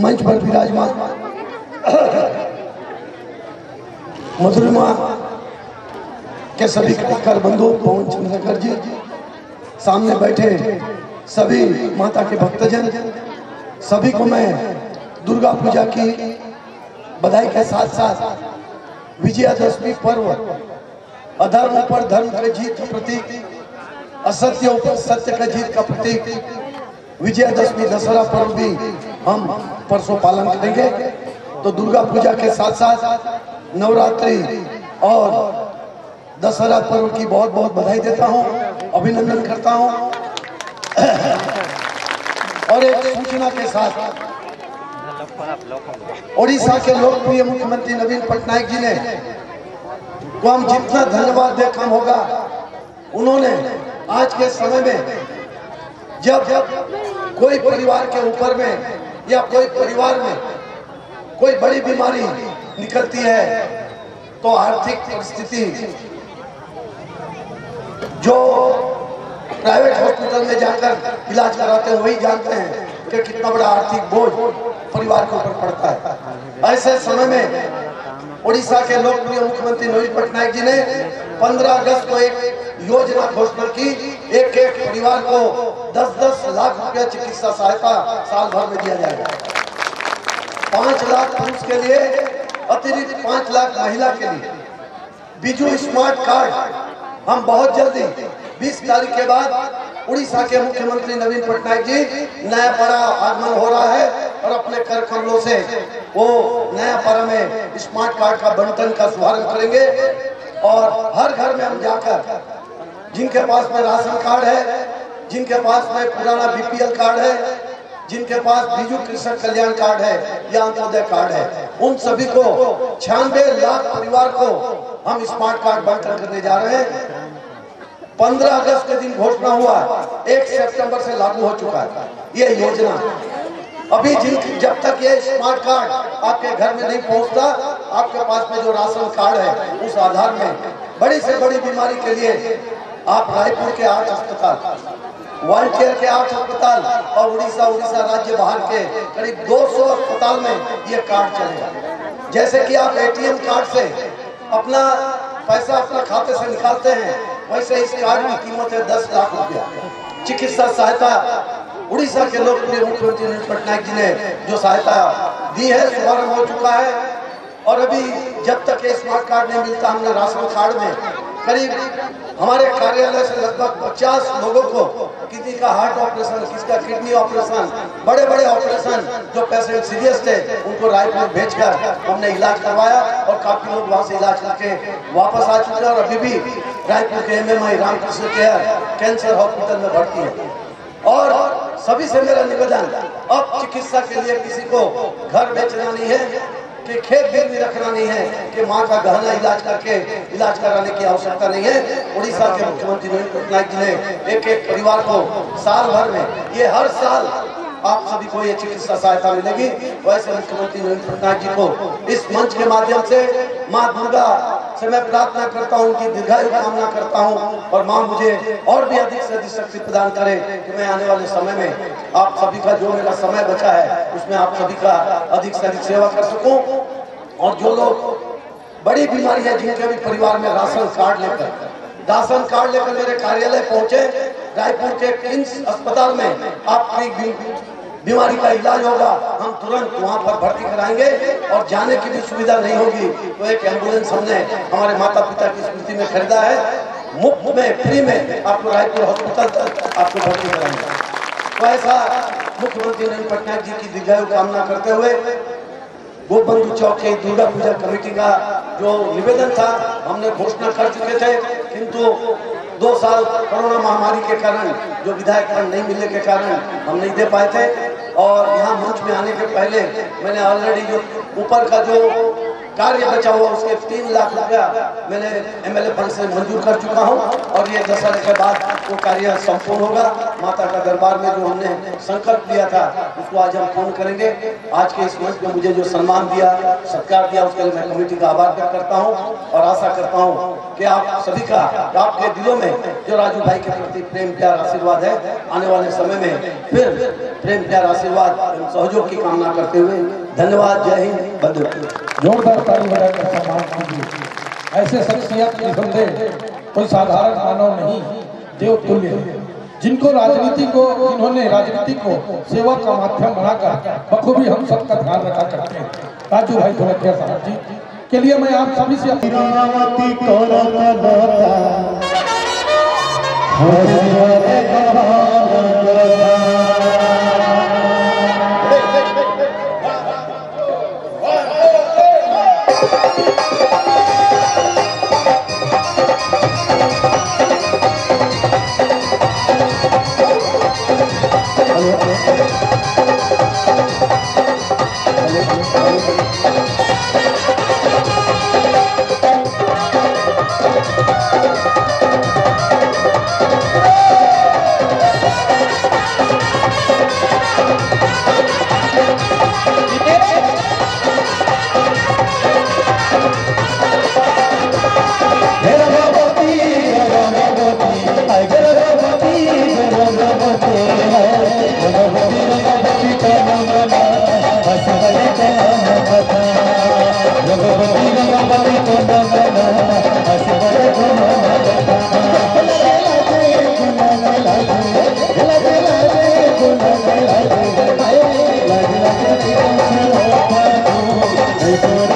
मंच पर विराजमान। मधुरिमा के सभी कलाकार बंधु, पवन चंद्रकर जी, सामने बैठे सभी माता के भक्तजन, सभी को मैं दुर्गा पूजा की बधाई के साथ साथ विजयादशमी पर्व, अधर्म पर धर्म के जीत का प्रतीक, असत्य ऊपर सत्य का जीत का प्रतीक, विजयादशमी दशहरा पर्व भी हम परसों पालन करेंगे। तो दुर्गा पूजा के साथ साथ नवरात्रि और दशहरा पर्व की बहुत बहुत बधाई देता हूँ, अभिनंदन करता हूँ। और एक सूचना के साथ, ओडिशा के लोकप्रिय मुख्यमंत्री नवीन पटनायक जी ने को हम जितना धन्यवाद दे कम होगा, उन्होंने आज के समय में जब जब कोई परिवार के ऊपर में या कोई परिवार में कोई बड़ी बीमारी निकलती है तो आर्थिक परिस्थिति जो प्राइवेट हॉस्पिटल में जाकर इलाज कराते हैं, वही जानते हैं कि कितना बड़ा आर्थिक बोझ परिवार के ऊपर पड़ता है। ऐसे समय में उड़ीसा के लोकप्रिय मुख्यमंत्री नवीन पटनायक जी ने 15 अगस्त को एक योजना घोषणा की। एक एक परिवार को 10-10 लाख रुपया चिकित्सा सहायता साल भर में दिया जाएगा। पाँच लाख पुरुष के लिए, अतिरिक्त पाँच लाख महिला के लिए। बिजू स्मार्ट कार्ड हम बहुत जल्दी 20 तारीख के बाद उड़ीसा के मुख्यमंत्री नवीन पटनायक जी नया पारा आगमन हो रहा है और अपने कर कमलों से वो नया पारा में स्मार्ट कार्ड का बंटन का शुभारंभ करेंगे और हर घर में हम जाकर जिनके पास में राशन कार्ड है, जिनके पास में पुराना बीपीएल कार्ड है, जिनके पास बीजू कृषक कल्याण कार्ड है या अंत्योदय कार्ड है, उन सभी को छियानवे लाख परिवार को हम स्मार्ट कार्ड बंटन करने जा रहे हैं। पंद्रह अगस्त के दिन घोषणा हुआ, एक सितंबर से लागू हो चुका है। ये योजना, अभी जिन, जब तक ये स्मार्ट कार्ड आपके घर में नहीं पहुँचता, आपके पास में जो राशन कार्ड है, उस आधार में बड़ी से बड़ी बीमारी के लिए आप रायपुर के आठ अस्पताल वालटियर के आठ अस्पताल और उड़ीसा उड़ीसा राज्य बाहर के करीब 200 अस्पताल में ये कार्ड चलेगा जैसे कि आप एटीएम कार्ड से अपना पैसा अपना खाते से निकालते हैं, वैसे इस कार्ड की कीमत है दस लाख रुपया। चिकित्सा सहायता, उड़ीसा के लोकप्रिय मुख्यमंत्री नवीन पटनायक जी ने जो सहायता दी है, शुभारंभ हो चुका है। और अभी जब तक ये स्मार्ट कार्ड नहीं मिलता, हमने राशन कार्ड में करीब हमारे कार्यालय से लगभग 50 लोगों को किसी का हार्ट ऑपरेशन, किसका किडनी ऑपरेशन बड़े बड़े ऑपरेशन जो पेशेंट सीरियस थे, उनको रायपुर भेजकर हमने इलाज करवाया और काफ़ी लोग वहाँ से इलाज करके वापस आ चुके हैं और अभी भी रायपुर के MMI Ramakrishna care cancer hospital में भर्ती है। और सभी से मेरा निवेदन, अब चिकित्सा के लिए किसी को घर बेचना नहीं है। कि खेत भी रखना नहीं है कि माँ का गहना इलाज करके इलाज कराने की आवश्यकता नहीं है। उड़ीसा के मुख्यमंत्री नवीन पटनायक जी ने एक एक परिवार को साल भर में, ये हर साल आप सभी को ये चिकित्सा सहायता मिलेगी। वैसे मुख्यमंत्री नवीन पटनायक जी को इस मंच के माध्यम से माँ दुर्गा से मैं प्रार्थना करता हूँ उनकी दीर्घायु कामना करता हूँ और माँ मुझे और भी अधिक से अधिक शक्ति प्रदान करे कि मैं आने वाले समय में आप सभी का जो मेरा समय बचा है, उसमें आप सभी का अधिक से अधिक सेवा कर सकूँ। और जो लोग बड़ी बीमारी है, जिनके भी परिवार में राशन कार्ड लेकर, राशन कार्ड लेकर मेरे कार्यालय पहुँचे, रायपुर के किंग्स अस्पताल में आपकी बीमारी का इलाज होगा, हम तुरंत वहाँ पर भर्ती कराएँगे और जाने की भी सुविधा नहीं होगी। तो एक एंबुलेंस हमने हमारे माता पिता की स्मृति में खरीदा है। मुफ़्त में, फ्री में आपको रायपुर हॉस्पिटल तक आपको भर्ती कराएँगे। तो ऐसा मुख्यमंत्री नवीन पटनायक जी की दीर्घायु कामना करते हुए गोबंधु चौक के दुर्गा पूजा कमेटी का जो निवेदन था, हमने घोषणा कर चुके थे। किंतु दो साल कोरोना महामारी के कारण, जो विधायक नहीं मिलने के कारण हम नहीं दे पाए थे। और यहाँ मंच में आने के पहले मैंने ऑलरेडी जो ऊपर का जो कार्य बचा हुआ उसके तीन लाख रुपया मैंने एमएलए फंड से मंजूर कर चुका हूँ और ये दशहरे के बाद वो कार्य संपूर्ण होगा। माता का दरबार में जो हमने संकल्प लिया था, उसको आज हम पूर्ण करेंगे। आज के इस मंच में मुझे जो सम्मान दिया, सत्कार दिया, उसके लिए मैं कमेटी का आभार व्यक्त करता हूँ और आशा करता हूँ कि आप सभी का, आपके दिलों में जो राजू भाई के प्रति प्रेम, प्यार, आशीर्वाद है, आने वाले समय में फिर प्रेम, प्यार, आशीर्वाद सहयोग की कामना करते हुए धन्यवाद। जय हिंद, बंधु। जोरदार ऐसे शख्सियत निसंदेह कोई साधारण मानव नहीं। देव तुल्य है। जिनको राजनीति को, जिन्होंने राजनीति को, सेवा का माध्यम बनाकर, बखूबी हम सबका ध्यान रखा करते हैं। राजू भाई धोलकिया साहब जी के लिए मैं आप सभी से appeal Hey,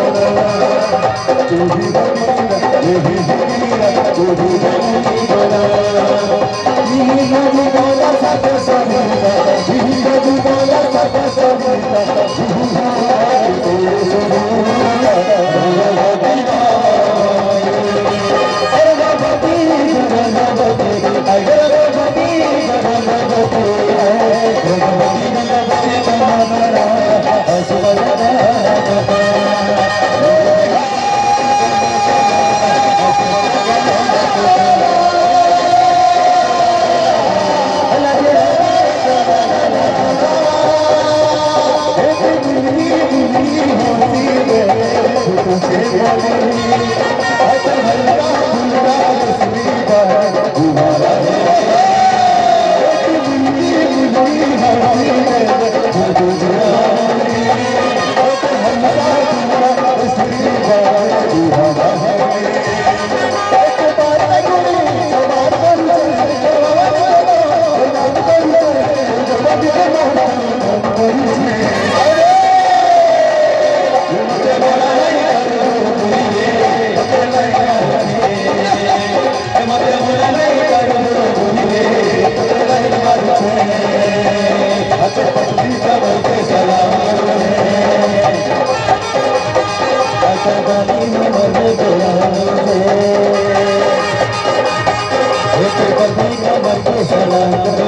एक बदी कमर के सलाम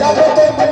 जागो तो मंडी से